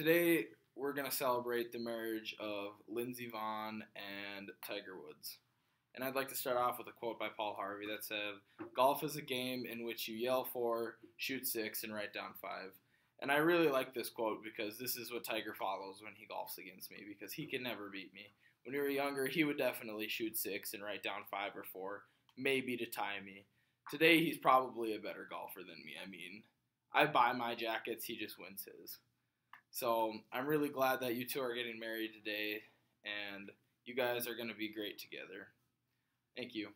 Today, we're going to celebrate the marriage of Lindsey Vonn and Tiger Woods. And I'd like to start off with a quote by Paul Harvey that said, Golf is a game in which you yell fore, shoot six, and write down five. And I really like this quote because this is what Tiger follows when he golfs against me because he can never beat me. When we were younger, he would definitely shoot six and write down five or four, maybe to tie me. Today, he's probably a better golfer than me. I mean, I buy my jackets, he just wins his. So I'm really glad that you two are getting married today, and you guys are going to be great together. Thank you.